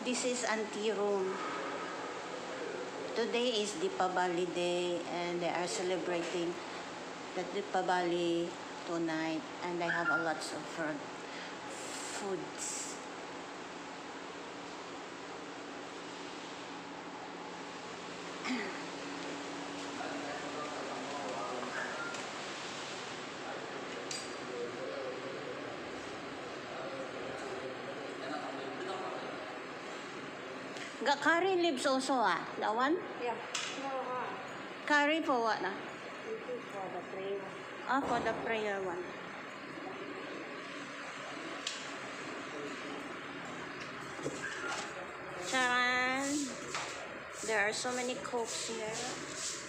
This is Auntie Room. Today is Deepavali Day and they are celebrating the Deepavali tonight and they have a lots of uh, foods. Got curry leaves also ah, that one? Yeah. No, uh, Curry for what ah? this is for the prayer. Ah, for the prayer one. Charan! There are so many cokes here.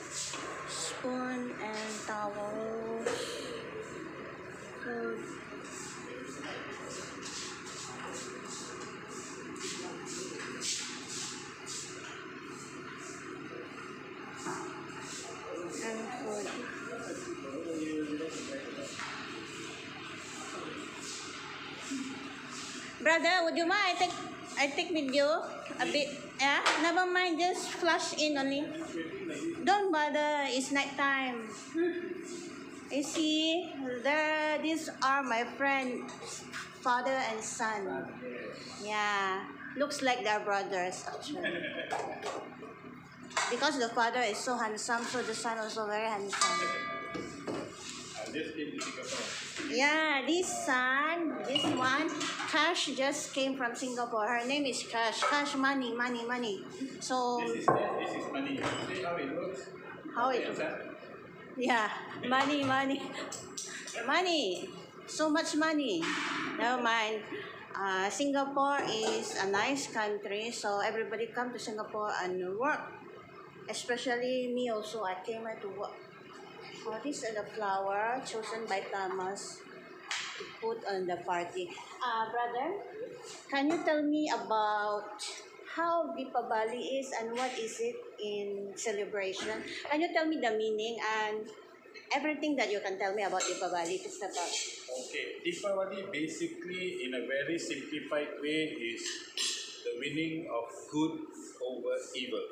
Brother, would you mind I take I take with you a bit? Yeah, never mind. Just flush in only. Don't bother. It's night time. You see, there. These are my friends, father and son. Yeah, looks like they're brothers actually. Because the father is so handsome, so the son is also very handsome. Yeah, this son, this one, Cash just came from Singapore. Her name is Cash. Cash money, money, money. So This is this is money. See how it works? how it? Sir. Yeah, money, money, money. So much money. Never mind. Uh, Singapore is a nice country, so everybody come to Singapore and work. Especially me also. I came here to work. Oh, this is the flower chosen by Thomas put on the party. Uh, brother, can you tell me about how Deepavali is and what is it in celebration? Can you tell me the meaning and everything that you can tell me about Deepavali? About. Okay, Deepavali basically, in a very simplified way, is the winning of good over evil.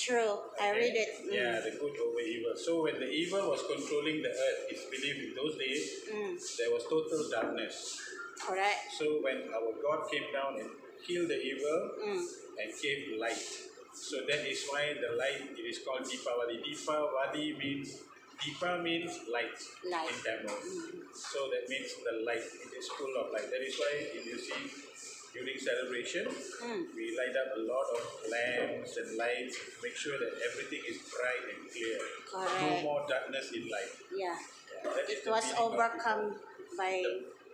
True, I read it. Mm. Yeah, the good over evil. So when the evil was controlling the earth, it's believed in those days Mm, there was total darkness. correct. So when our God came down and killed the evil Mm, and gave light. So that is why the light it is called Deepavali. Deepavali means Deepa means light, Light. in Tamil. So that means the light. It is full of light. That is why if you see during celebration, mm, we light up a lot of lamps and lights to make sure that everything is bright and clear. No more darkness in life. Yeah. Yeah, It was overcome by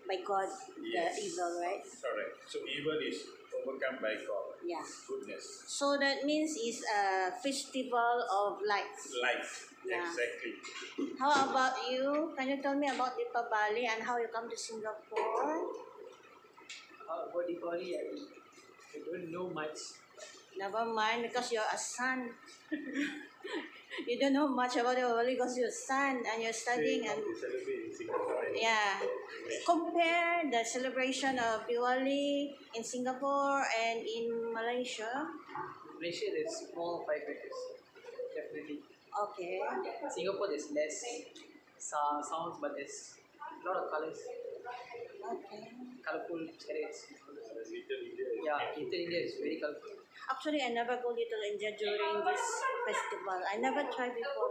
by God, Yes. the evil, right? Correct. So evil is overcome by God. Yeah. Goodness. So that means it's a festival of lights. Light. Yeah. Exactly. How about you? Can you tell me about Deepavali and how you come to Singapore? Uh, about Diwali, I, I don't know much. Never mind because you're a son. you don't know much about Deepavali because you're a son and you're studying and We celebrate in Singapore. and yeah. Compare the celebration of Diwali in Singapore and in Malaysia. Malaysia, there's small firecrackers. Definitely. Okay. Singapore, there's less sa- sounds, but there's a lot of colors. Okay. Colorful chariots. Little India is Yeah, Little India is very colorful. Actually, I never go Little India during this festival. I never tried before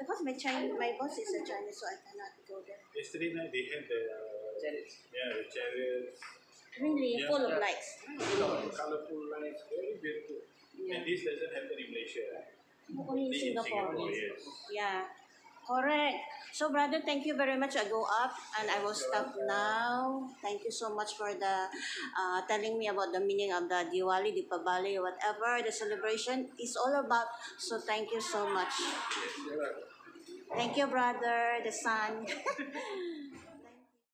because my Chinese, my boss is a Chinese, so I cannot go there. Yesterday night they had the Chariots. yeah the chariots, Really, Yeah. full of Yeah. Mm, lights. colorful lights, very beautiful. Yeah. And this doesn't happen in Malaysia. right? Only in Singapore. Singapore, yes. Yeah, correct. So, brother, thank you very much. I go up and I will stop now. Thank you so much for the uh, telling me about the meaning of the Diwali, Deepavali, whatever the celebration is all about. So, thank you so much. Thank you, brother, the son.